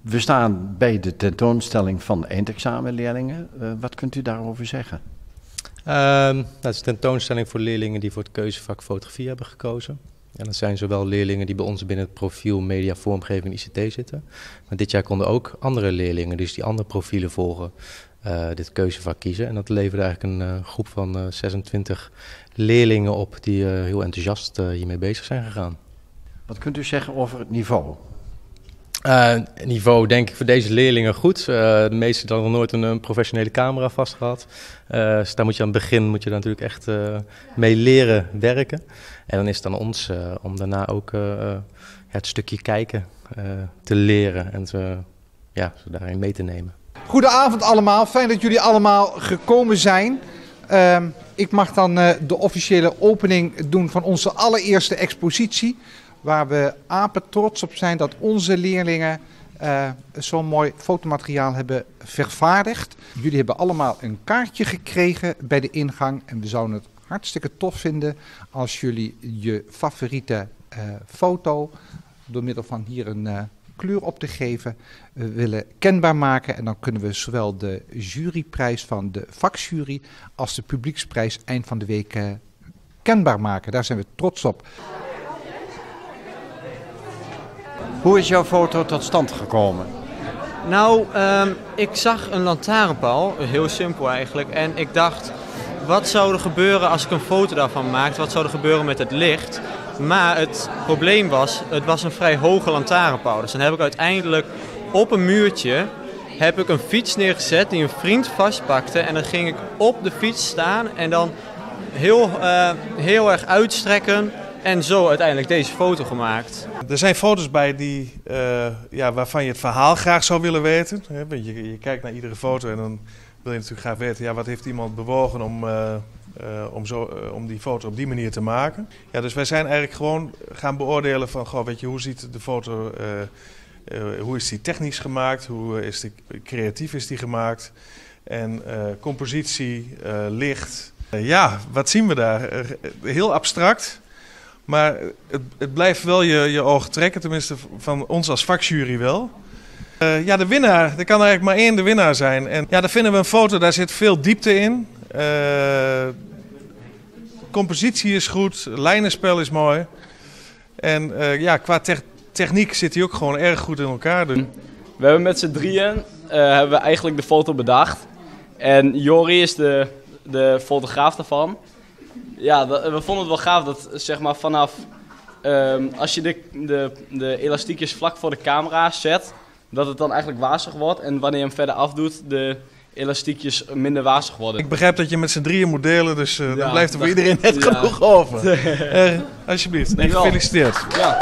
We staan bij de tentoonstelling van eindexamenleerlingen. Uh, wat kunt u daarover zeggen? Uh, dat is een tentoonstelling voor leerlingen die voor het keuzevak fotografie hebben gekozen. En dat zijn zowel leerlingen die bij ons binnen het profiel media, vormgeving ICT zitten. Maar dit jaar konden ook andere leerlingen, dus die andere profielen volgen, uh, dit keuzevak kiezen. En dat leverde eigenlijk een uh, groep van uh, 26 leerlingen op die heel enthousiast hiermee bezig zijn gegaan. Wat kunt u zeggen over het niveau? Uh, niveau denk ik voor deze leerlingen goed. Uh, de meesten hebben nog nooit een, professionele camera vast gehad. Uh, dus daar moet je aan het begin moet je natuurlijk echt mee leren werken. En dan is het aan ons om daarna ook het stukje kijken te leren en ja, ze daarin mee te nemen. Goedenavond allemaal, fijn dat jullie allemaal gekomen zijn. Ehm, ik mag dan de officiële opening doen van onze allereerste expositie waar we apen trots op zijn dat onze leerlingen uh, zo'n mooi fotomateriaal hebben vervaardigd. Jullie hebben allemaal een kaartje gekregen bij de ingang en we zouden het hartstikke tof vinden als jullie je favoriete uh, foto door middel van hier een uh, kleur op te geven willen kenbaar maken. En dan kunnen we zowel de juryprijs van de vakjury als de publieksprijs eind van de week kenbaar maken. Daar zijn we trots op. Hoe is jouw foto tot stand gekomen? Nou, um, ik zag een lantaarnpaal, heel simpel eigenlijk. En ik dacht, wat zou er gebeuren als ik een foto daarvan maakte? Wat zou er gebeuren met het licht? Maar het probleem was, het was een vrij hoge lantaarnpaal. Dus dan heb ik uiteindelijk op een muurtje heb ik een fiets neergezet die een vriend vastpakte. En dan ging ik op de fiets staan en dan heel, uh, heel erg uitstrekken en zo uiteindelijk deze foto gemaakt. Er zijn foto's bij die, uh, ja, waarvan je het verhaal graag zou willen weten. Je, je kijkt naar iedere foto en dan wil je natuurlijk graag weten... Ja, wat heeft iemand bewogen om, uh, uh, om, zo, om die foto op die manier te maken. Ja, dus wij zijn eigenlijk gewoon gaan beoordelen van... Goh, weet je, hoe ziet de foto... hoe is die technisch gemaakt? Hoe is die, creatief is die gemaakt? En compositie, licht... ja, wat zien we daar? heel abstract... Maar het, het, blijft wel je, je oog trekken, tenminste van ons als vakjury wel. Uh, ja, de winnaar, er kan eigenlijk maar één de winnaar zijn. En ja, daar vinden we een foto, daar zit veel diepte in. Uh, compositie is goed, lijnenspel is mooi. En uh, ja, qua te techniek zit hij ook gewoon erg goed in elkaar. Dus. We hebben met z'n drieën hebben we eigenlijk de foto bedacht. En Jori is de, de fotograaf daarvan ja, we vonden het wel gaaf dat zeg maar vanaf um, als je de, de, de elastiekjes vlak voor de camera zet, dat het dan eigenlijk wazig wordt. En wanneer je hem verder afdoet, de elastiekjes minder wazig worden. Ik begrijp dat je met z'n drieën moet delen, dus uh, ja, blijft er voor iedereen net ja. genoeg over. uh, alsjeblieft, nee, gefeliciteerd. Ja.